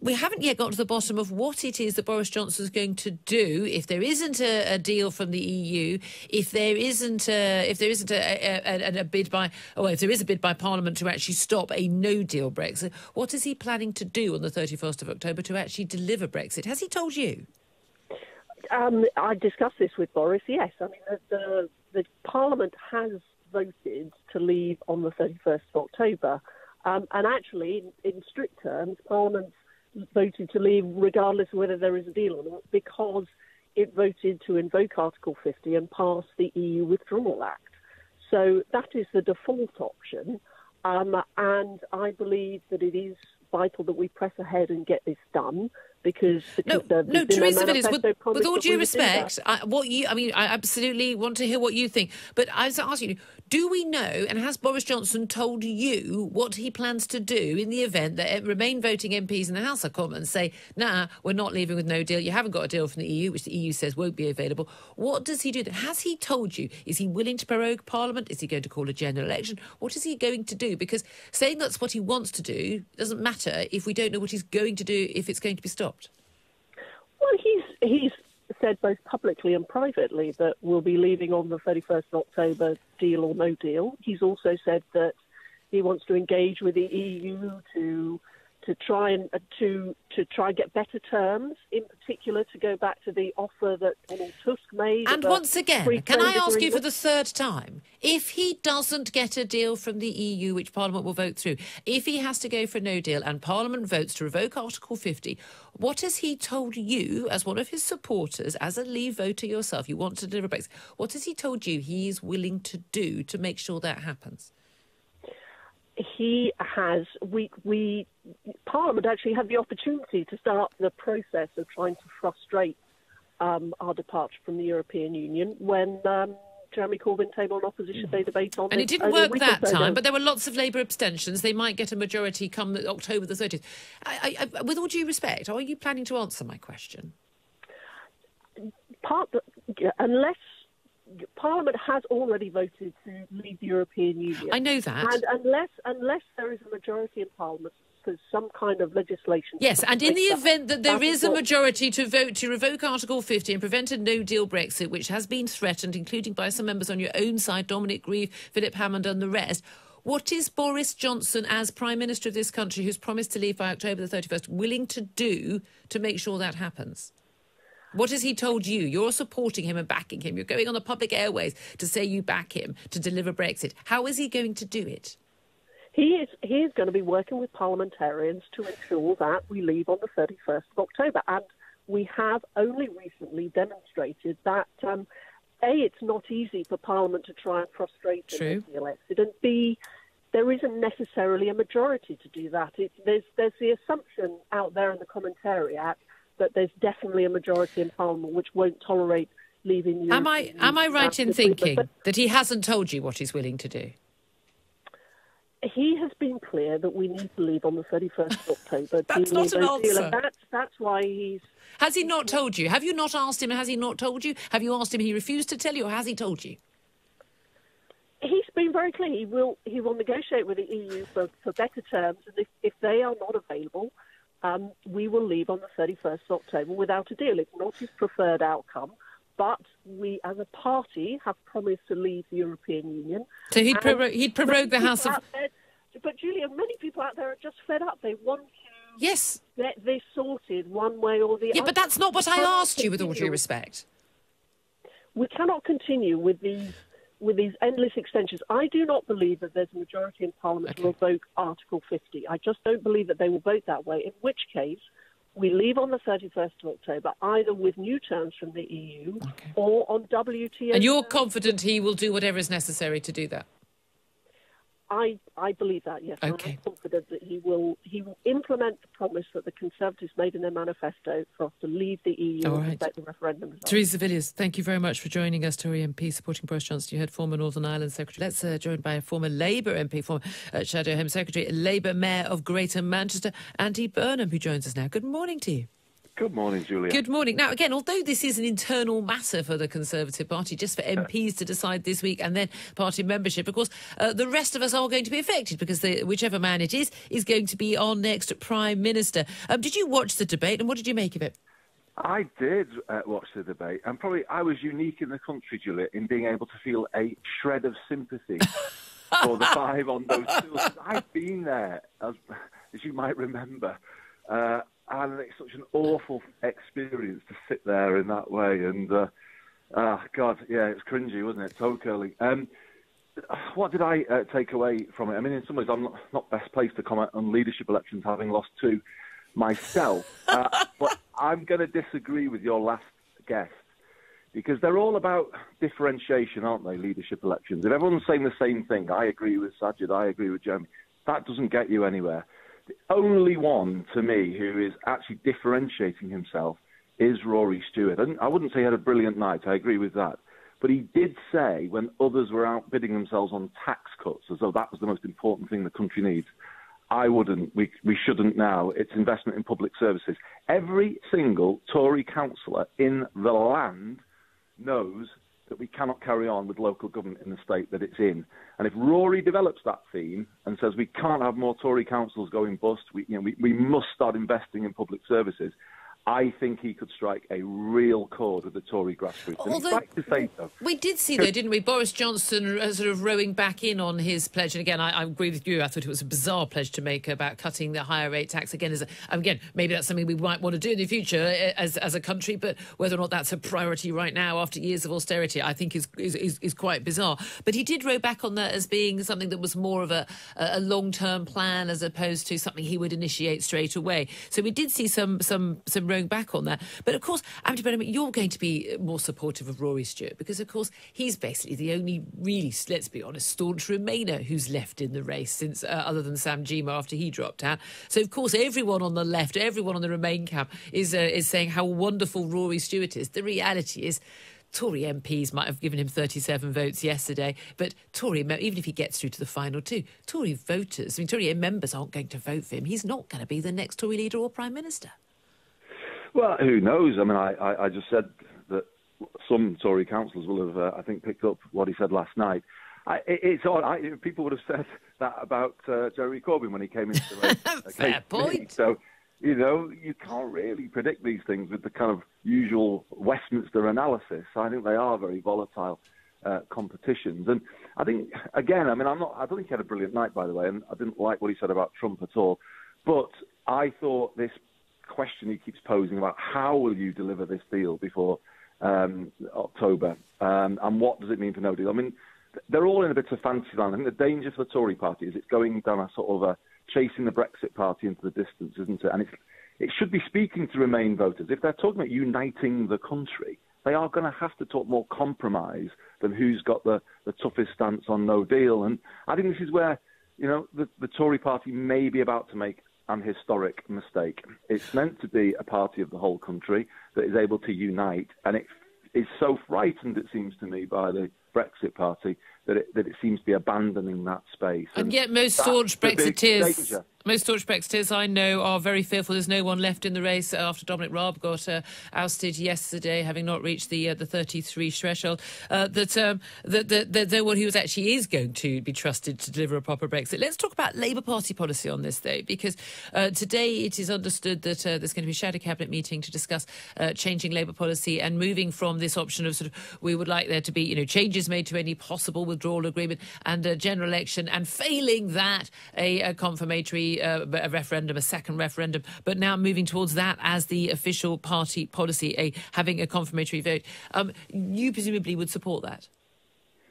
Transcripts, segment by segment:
we haven't yet got to the bottom of what it is that Boris Johnson is going to do if there isn't a, a deal from the EU, if there isn't a, if there isn't a, a, bid by, or if there is a bid by Parliament to actually stop a No Deal Brexit. What is he planning to do on the 31st of October to actually deliver Brexit? Has he told you? Um, I discussed this with Boris. Yes, I mean the, the, the Parliament has voted to leave on the 31st of October, um, and actually, in, in strict terms, Parliament's voted to leave regardless of whether there is a deal or not because it voted to invoke Article 50 and pass the EU Withdrawal Act. So that is the default option. Um, and I believe that it is vital that we press ahead and get this done because no, no, Theresa Villiers, with, with, all due respect, I, what you, I mean, I absolutely want to hear what you think, but I was asking you, do we know, and has Boris Johnson told you what he plans to do in the event that Remain voting MPs in the House of Commons say, nah, we're not leaving with no deal, you haven't got a deal from the EU, which the EU says won't be available. What does he do? Has he told you? Is he willing to prorogue Parliament? Is he going to call a general election? What is he going to do? Because saying that's what he wants to do doesn't matter if we don't know what he's going to do if it's going to be stopped. Well, he's he's said both publicly and privately that we'll be leaving on the 31st of October, deal or no deal. He's also said that he wants to engage with the EU to to try and uh, to to try and get better terms, in particular to go back to the offer that Donald Tusk made. And once again, can I ask you for the third time, if he doesn't get a deal from the EU, which Parliament will vote through, if he has to go for no deal and Parliament votes to revoke Article 50, what has he told you, as one of his supporters, as a Leave voter yourself, you want to deliver Brexit? What has he told you he is willing to do to make sure that happens? He has we we Parliament actually had the opportunity to start the process of trying to frustrate um, our departure from the European Union when um, Jeremy Corbyn tabled an opposition day debate on and it didn't work that time. But there were lots of Labour abstentions. They might get a majority come October the thirtieth. with all due respect, are you planning to answer my question? Part, unless Parliament has already voted to leave the European Union. I know that. And unless unless there is a majority in Parliament for some kind of legislation. Yes, and in the event that there is a majority to vote to revoke Article 50 and prevent a no deal Brexit, which has been threatened, including by some members on your own side, Dominic Grieve, Philip Hammond, and the rest. What is Boris Johnson, as Prime Minister of this country, who's promised to leave by October the 31st, willing to do to make sure that happens? What has he told you? You're supporting him and backing him. You're going on the public airways to say you back him to deliver Brexit. How is he going to do it? He is, he is going to be working with parliamentarians to ensure that we leave on the 31st of October. And we have only recently demonstrated that, um, A, it's not easy for Parliament to try and frustrate the elected, and B, there isn't necessarily a majority to do that. It, there's, there's the assumption out there in the commentariat that there's definitely a majority in Parliament which won't tolerate leaving. You. Am I am I right in thinking but, that he hasn't told you what he's willing to do? He has been clear that we need to leave on the 31st of October. that's not an answer. That's, that's why he's. Has he not told you? Have you not asked him? Has he not told you? Have you asked him? He refused to tell you, or has he told you? He's been very clear. He will. He will negotiate with the EU for, for better terms, and if, if they are not available, um, we will leave on the 31st of October without a deal. It's not his preferred outcome, but we as a party have promised to leave the European Union. So he'd, prorogue, he'd prorogue the House of. There, but Julia, many people out there are just fed up. They want to yes. get this sorted one way or the yeah, other. Yeah, but that's not what I asked you, with all due respect. We cannot continue with these with these endless extensions. I do not believe that there's a majority in Parliament okay. to revoke Article 50. I just don't believe that they will vote that way, in which case we leave on the 31st of October, either with new terms from the EU okay. or on WTO. And you're confident he will do whatever is necessary to do that? I, I believe that, yes. Okay. I'm confident that he will he will implement the promise that the Conservatives made in their manifesto for us to leave the EU All and the referendum result. Theresa Villiers, thank you very much for joining us, Tory MP supporting Boris Johnson. You had former Northern Ireland Secretary. Let's uh, joined by a former Labour MP, former uh, Shadow Home Secretary, Labour Mayor of Greater Manchester, Andy Burnham, who joins us now. Good morning to you. Good morning, Julia. Good morning. Now, again, although this is an internal matter for the Conservative Party, just for MPs to decide this week and then party membership, of course, uh, the rest of us are going to be affected because the, whichever man it is is going to be our next Prime Minister. Um, did you watch the debate and what did you make of it? I did uh, watch the debate, and probably I was unique in the country, Julia, in being able to feel a shred of sympathy for the five on those stools. I've been there, as, as you might remember. Uh, and it's such an awful experience to sit there in that way. And uh, uh, God, yeah, it's cringy, wasn't it? Toe curling. Um, what did I uh, take away from it? I mean, in some ways, I'm not, not best placed to comment on leadership elections, having lost two myself. Uh, but I'm going to disagree with your last guest because they're all about differentiation, aren't they? Leadership elections. If everyone's saying the same thing, I agree with Sajid, I agree with Jeremy. That doesn't get you anywhere. The only one to me who is actually differentiating himself is Rory Stewart. And I wouldn't say he had a brilliant night, I agree with that. But he did say when others were outbidding themselves on tax cuts, as though that was the most important thing the country needs, I wouldn't. We, we shouldn't now. It's investment in public services. Every single Tory councillor in the land knows that we cannot carry on with local government in the state that it's in. And if Rory develops that theme and says we can't have more Tory councils going bust, we, you know, we, we must start investing in public services, I think he could strike a real chord with the Tory grassroots. Although, to say so. We did see, though, didn't we? Boris Johnson uh, sort of rowing back in on his pledge. And again, I, I, agree with you. I thought it was a bizarre pledge to make about cutting the higher rate tax. Again, as a, again, maybe that's something we might want to do in the future uh, as, as a country, but whether or not that's a priority right now after years of austerity, I think is, is, is, is quite bizarre. But he did row back on that as being something that was more of a, a long term plan as opposed to something he would initiate straight away. So we did see some, some, some rowing back on that. But of course, Andy Burnham, you're going to be more supportive of Rory Stewart because, of course, he's basically the only really, let's be honest, staunch Remainer who's left in the race since, uh, other than Sam Gyimah after he dropped out. So, of course, everyone on the left, everyone on the Remain camp is uh, is saying how wonderful Rory Stewart is. The reality is. Tory MPs might have given him 37 votes yesterday, but Tory, even if he gets through to the final two, Tory voters, I mean, Tory members aren't going to vote for him. He's not going to be the next Tory leader or Prime Minister. Well, who knows? I mean, I, I, I just said that some Tory councillors will have, uh, I think, picked up what he said last night. I, it, it's odd. I, people would have said that about uh, Jeremy Corbyn when he came into the race. Fair point. So, you know, you can't really predict these things with the kind of usual Westminster analysis. I think they are very volatile uh, competitions. And I think, again, I mean, I'm not. I don't think he had a brilliant night, by the way, and I didn't like what he said about Trump at all. But I thought this question he keeps posing about how will you deliver this deal before um, October, um, and what does it mean for no deal? I mean, they're all in a bit of fancy land. I think the danger for the Tory party is it's going down a sort of a chasing the Brexit party into the distance, isn't it? And it's, it should be speaking to Remain voters. If they're talking about uniting the country, they are going to have to talk more compromise than who's got the, the toughest stance on no deal. And I think this is where, you know, the, the Tory party may be about to make an historic mistake. It's meant to be a party of the whole country that is able to unite, and it is so frightened, it seems to me, by the Brexit Party that it, that it seems to be abandoning that space. And, and yet, most staunch Brexiteers most staunch Brexiteers I know are very fearful there's no one left in the race after Dominic Raab got uh, ousted yesterday, having not reached the uh, the 33 threshold. Uh, that, um, that, that, that no one who was actually is going to be trusted to deliver a proper Brexit. Let's talk about Labour Party policy on this, though, because uh, today it is understood that uh, there's going to be a shadow cabinet meeting to discuss uh, changing Labour policy and moving from this option of sort of we would like there to be you know changes made to any possible withdrawal agreement and a general election, and failing that a, a confirmatory uh, a referendum, a second referendum, but now moving towards that as the official party policy, a, having a confirmatory vote. Um, you presumably would support that.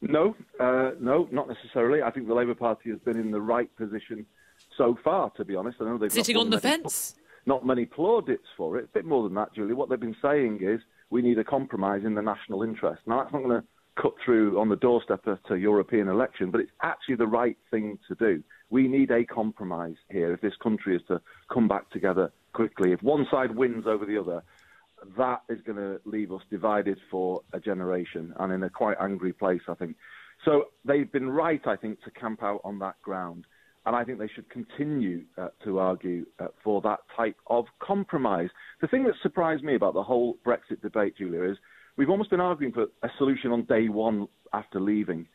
No, uh, no, not necessarily. I think the Labour Party has been in the right position so far. To be honest, I know they've sitting on the fence. Not many plaudits for it. A bit more than that, Julie. What they've been saying is we need a compromise in the national interest. Now that's not going to cut through on the doorstep to European election, but it's actually the right thing to do we need a compromise here if this country is to come back together quickly. If one side wins over the other, that is going to leave us divided for a generation and in a quite angry place, I think. So they've been right, I think, to camp out on that ground. and I think they should continue uh, to argue uh, for that type of compromise. The thing that surprised me about the whole Brexit debate, Julia, is we've almost been arguing for a solution on day one after leaving.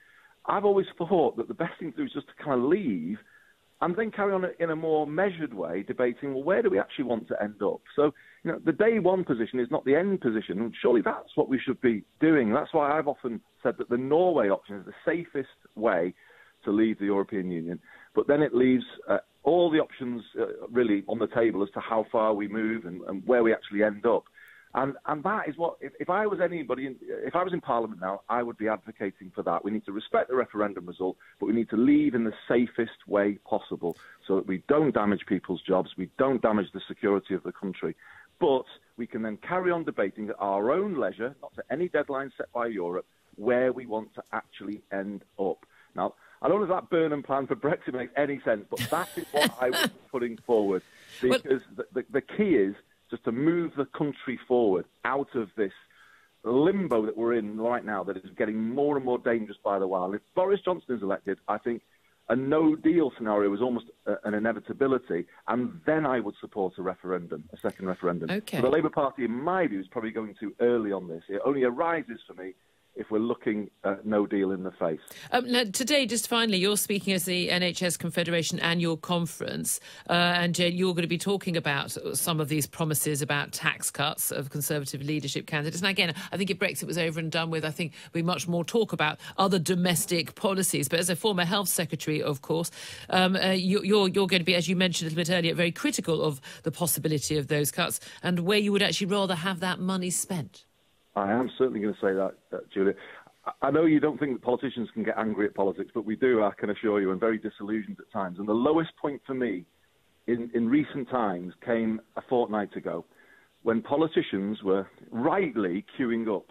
I've always thought that the best thing to do is just to kind of leave and then carry on in a more measured way, debating, well, where do we actually want to end up? So, you know, the day one position is not the end position. And surely that's what we should be doing. That's why I've often said that the Norway option is the safest way to leave the European Union. But then it leaves uh, all the options uh, really on the table as to how far we move and, and where we actually end up. And, and that is what, if, if I was anybody, in, if I was in Parliament now, I would be advocating for that. We need to respect the referendum result, but we need to leave in the safest way possible so that we don't damage people's jobs, we don't damage the security of the country. But we can then carry on debating at our own leisure, not to any deadline set by Europe, where we want to actually end up. Now, I don't know if that Burnham plan for Brexit makes any sense, but that is what I was putting forward. Because the, the, the key is just to move the country forward out of this limbo that we're in right now that is getting more and more dangerous by the while. If Boris Johnson is elected, I think a no deal scenario is almost a, an inevitability, and then I would support a referendum, a second referendum. Okay. So the Labour Party, in my view, is probably going too early on this. It only arises for me if we're looking at no deal in the face. Um, now, today, just finally, you're speaking as the NHS Confederation annual conference, uh, and you're going to be talking about some of these promises about tax cuts of Conservative leadership candidates. And again, I think if Brexit was over and done with, I think we much more talk about other domestic policies. But as a former health secretary, of course, um, uh, you, you're, you're going to be, as you mentioned a little bit earlier, very critical of the possibility of those cuts and where you would actually rather have that money spent. I am certainly going to say that, Julia. I know you don't think that politicians can get angry at politics, but we do, I can assure you, and very disillusioned at times. And the lowest point for me in, in recent times came a fortnight ago when politicians were rightly queuing up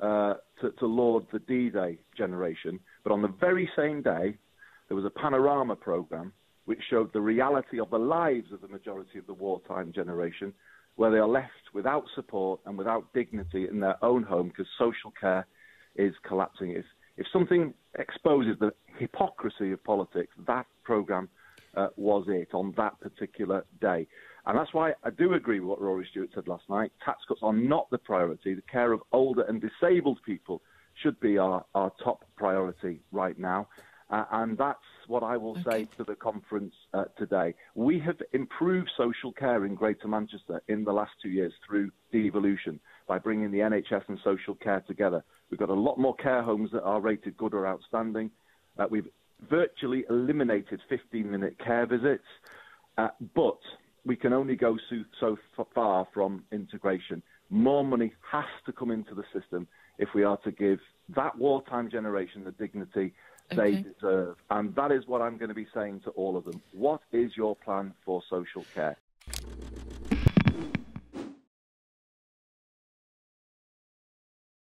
uh, to, to laud the D Day generation. But on the very same day, there was a panorama programme which showed the reality of the lives of the majority of the wartime generation where they are left without support and without dignity in their own home because social care is collapsing. If, if something exposes the hypocrisy of politics, that programme uh, was it on that particular day. And that's why I do agree with what Rory Stewart said last night. Tax cuts are not the priority. The care of older and disabled people should be our, our top priority right now. Uh, and that's what I will okay. say to the conference uh, today. We have improved social care in Greater Manchester in the last two years through devolution by bringing the NHS and social care together. We've got a lot more care homes that are rated good or outstanding. Uh, we've virtually eliminated 15 minute care visits, uh, but we can only go so, so far from integration. More money has to come into the system if we are to give that wartime generation the dignity okay. they deserve. And that is what I'm going to be saying to all of them. What is your plan for social care?